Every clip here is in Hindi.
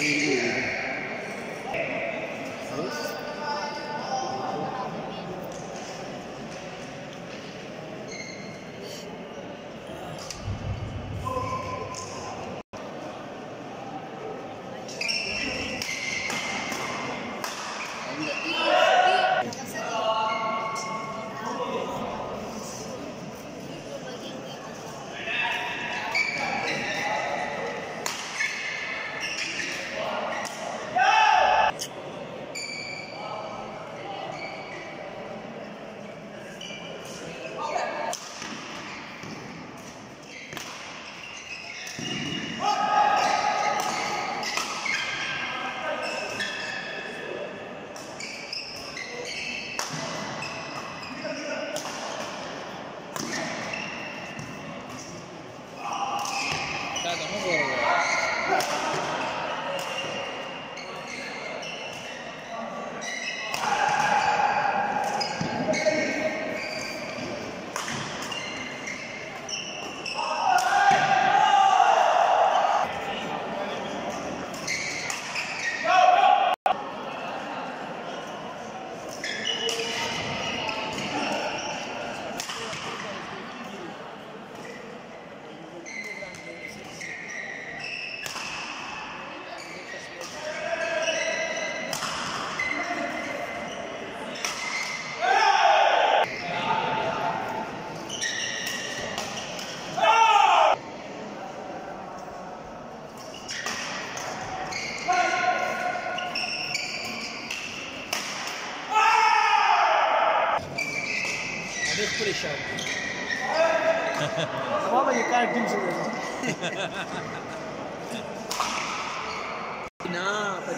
Amen.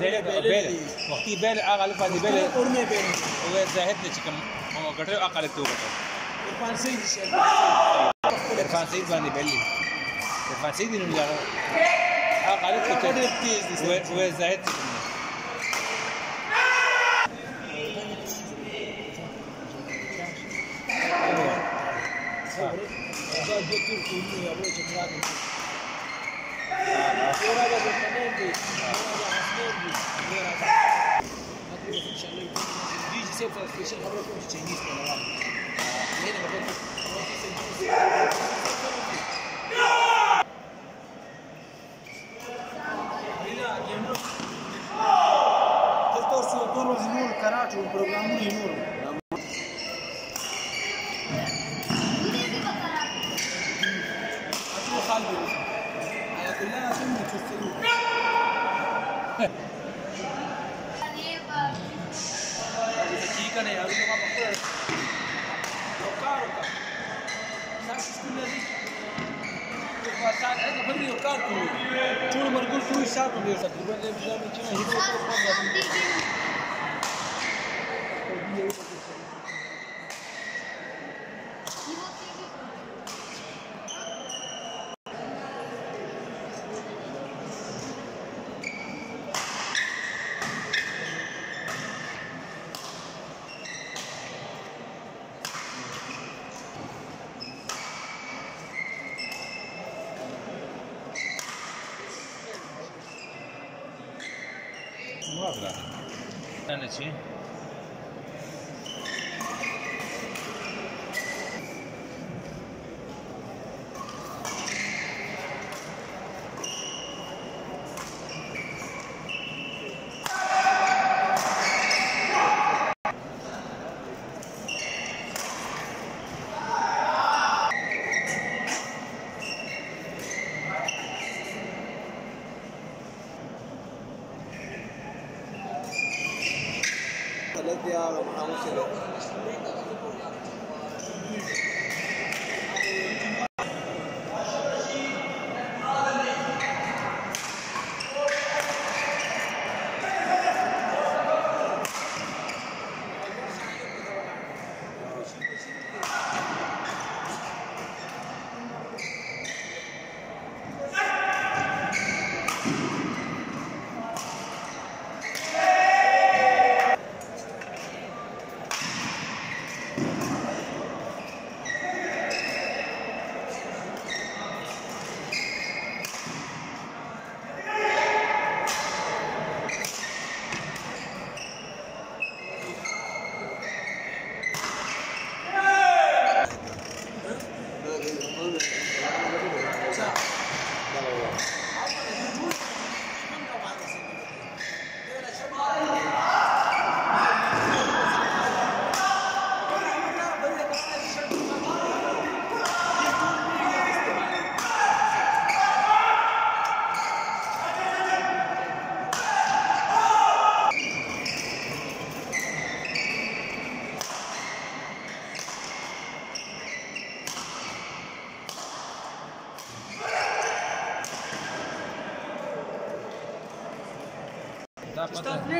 dele bele waqti bele aqal fadi bele urme bele oo zaahidna chikam oo gadho aqal tu gato irfan sayd irfan sayd bani bele irfan sayd nu yaro aqal tu kadri tiz oo zaahid Thank you. Спасибо. Chicken है अभी तो पकड़ रुका रुका साक्ष स्कूल में चूड़ मरकू चूड़ साफ़ हो गया सब। Hit 是吧看得清 ya hablamos de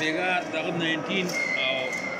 they got the 19